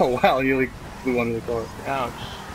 Oh wow, you like flew under the car. Ouch.